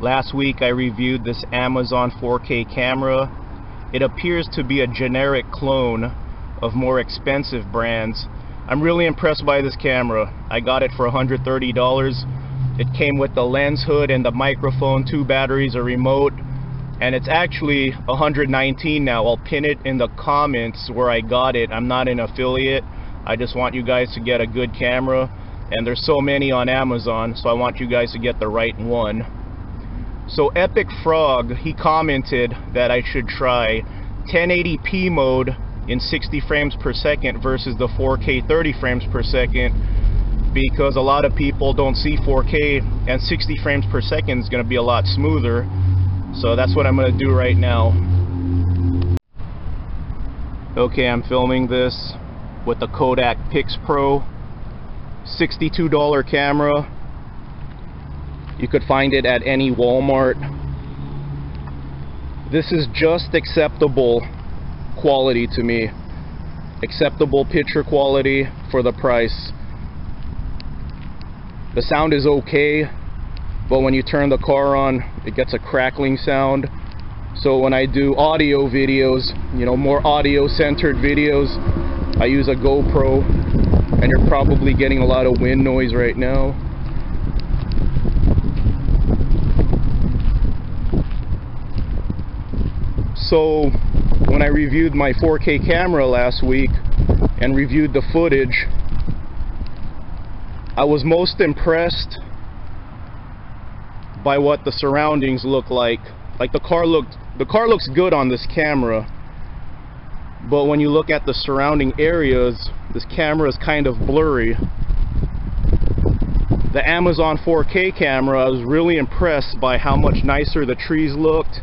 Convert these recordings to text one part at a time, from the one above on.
Last week I reviewed this Amazon 4K camera. It appears to be a generic clone of more expensive brands. I'm really impressed by this camera. I got it for $130. It came with the lens hood and the microphone, two batteries, a remote, and it's actually 119 now. I'll pin it in the comments where I got it. I'm not an affiliate. I just want you guys to get a good camera and there's so many on Amazon so I want you guys to get the right one. So Epic Frog, he commented that I should try 1080p mode in 60 frames per second versus the 4K 30 frames per second because a lot of people don't see 4K and 60 frames per second is going to be a lot smoother. So that's what I'm going to do right now. Okay, I'm filming this with the Kodak Pix Pro $62 camera you could find it at any Walmart. This is just acceptable quality to me. Acceptable picture quality for the price. The sound is okay but when you turn the car on it gets a crackling sound. So when I do audio videos you know more audio centered videos I use a GoPro and you're probably getting a lot of wind noise right now. So when I reviewed my 4K camera last week and reviewed the footage, I was most impressed by what the surroundings look like. Like the car looked the car looks good on this camera but when you look at the surrounding areas this camera is kind of blurry the Amazon 4K camera I was really impressed by how much nicer the trees looked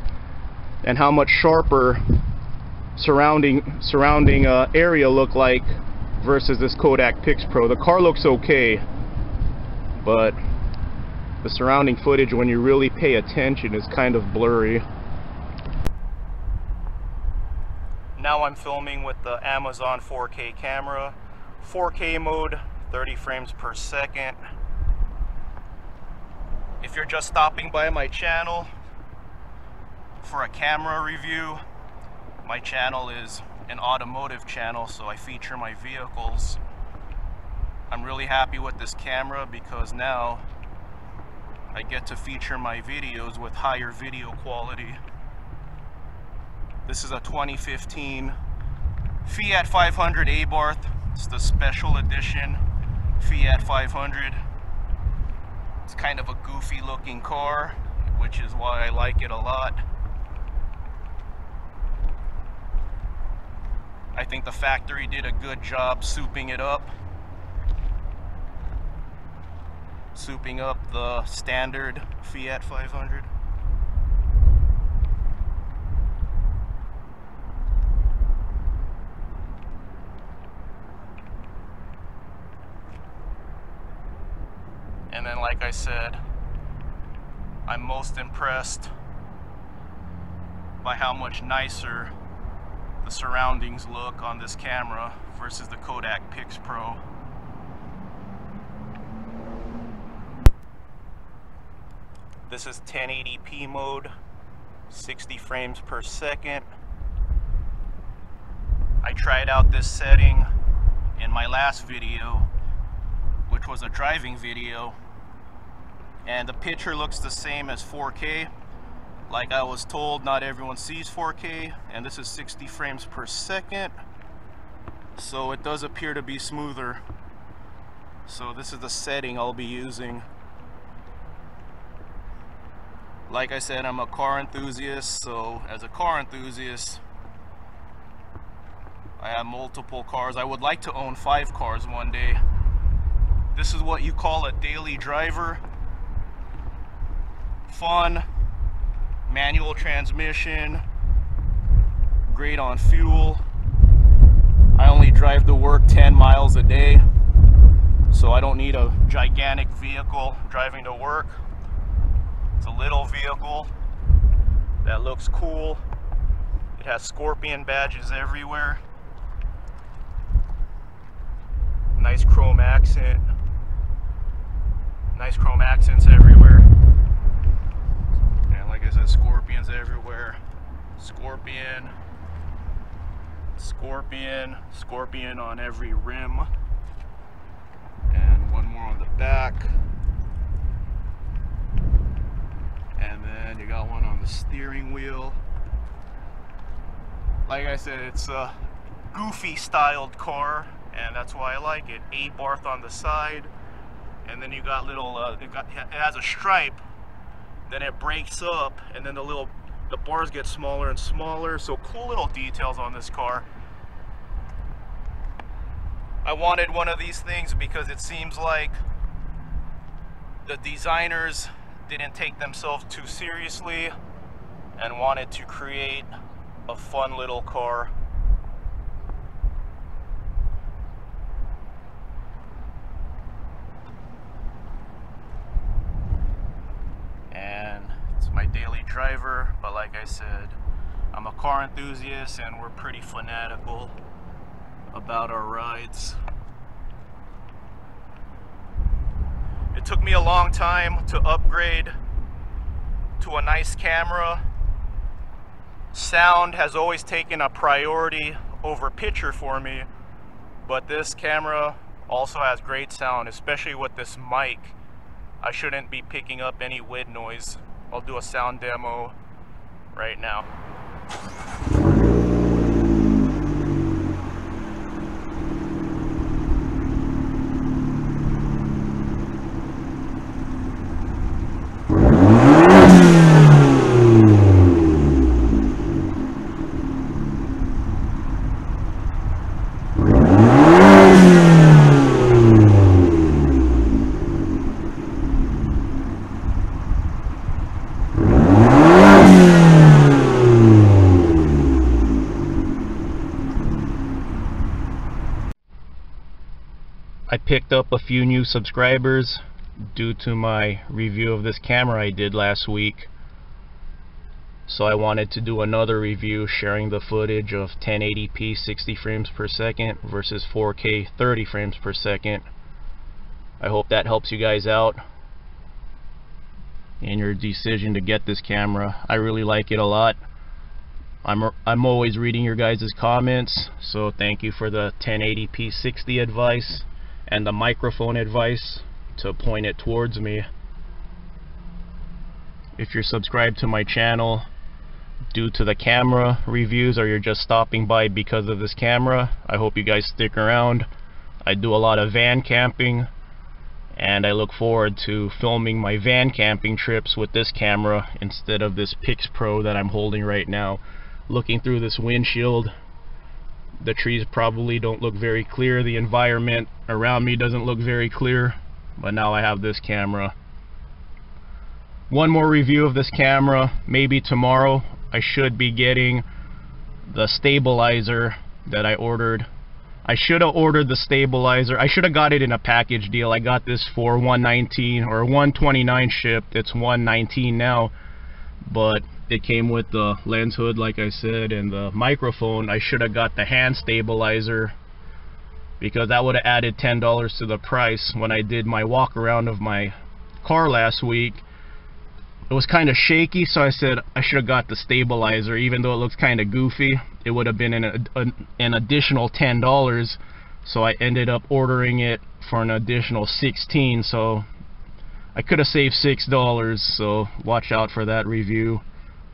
and how much sharper surrounding surrounding uh, area look like versus this Kodak Pix Pro. The car looks okay but the surrounding footage when you really pay attention is kind of blurry. Now I'm filming with the Amazon 4K camera. 4K mode 30 frames per second. If you're just stopping by my channel for a camera review my channel is an automotive channel so I feature my vehicles I'm really happy with this camera because now I get to feature my videos with higher video quality this is a 2015 Fiat 500 Abarth. It's the special edition Fiat 500. It's kind of a goofy looking car, which is why I like it a lot. I think the factory did a good job souping it up. Souping up the standard Fiat 500. And then, like I said, I'm most impressed by how much nicer the surroundings look on this camera versus the Kodak Pix Pro. This is 1080p mode, 60 frames per second. I tried out this setting in my last video, which was a driving video, and the picture looks the same as 4K like I was told not everyone sees 4K and this is 60 frames per second. So it does appear to be smoother. So this is the setting I'll be using. Like I said I'm a car enthusiast so as a car enthusiast I have multiple cars. I would like to own five cars one day. This is what you call a daily driver. Fun, manual transmission, great on fuel. I only drive to work 10 miles a day, so I don't need a gigantic vehicle driving to work. It's a little vehicle that looks cool. It has scorpion badges everywhere. Nice chrome accent. Nice chrome accents everywhere. Scorpion, Scorpion, Scorpion on every rim, and one more on the back. And then you got one on the steering wheel. Like I said, it's a goofy styled car, and that's why I like it. Abarth on the side, and then you got little, uh, it, got, it has a stripe, then it breaks up, and then the little, the bars get smaller and smaller, so cool little details on this car. I wanted one of these things because it seems like the designers didn't take themselves too seriously and wanted to create a fun little car. And it's my but like I said, I'm a car enthusiast and we're pretty fanatical about our rides. It took me a long time to upgrade to a nice camera. Sound has always taken a priority over picture for me, but this camera also has great sound, especially with this mic. I shouldn't be picking up any wind noise. I'll do a sound demo right now. Picked up a few new subscribers due to my review of this camera I did last week. So I wanted to do another review sharing the footage of 1080p 60 frames per second versus 4K 30 frames per second. I hope that helps you guys out in your decision to get this camera. I really like it a lot. I'm I'm always reading your guys' comments, so thank you for the 1080p 60 advice and the microphone advice to point it towards me. If you're subscribed to my channel due to the camera reviews or you're just stopping by because of this camera, I hope you guys stick around. I do a lot of van camping and I look forward to filming my van camping trips with this camera instead of this Pix Pro that I'm holding right now. Looking through this windshield the trees probably don't look very clear. The environment around me doesn't look very clear. But now I have this camera. One more review of this camera. Maybe tomorrow I should be getting the stabilizer that I ordered. I should have ordered the stabilizer. I should have got it in a package deal. I got this for 119 or 129 shipped. It's 119 now. But it came with the lens hood like I said and the microphone I should have got the hand stabilizer because that would have added $10 to the price. When I did my walk around of my car last week it was kind of shaky so I said I should have got the stabilizer. Even though it looks kind of goofy it would have been an, an, an additional $10 so I ended up ordering it for an additional 16 so I could have saved six dollars. So watch out for that review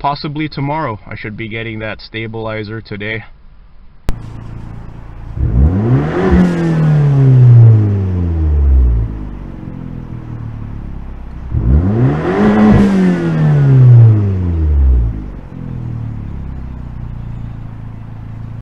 possibly tomorrow. I should be getting that stabilizer today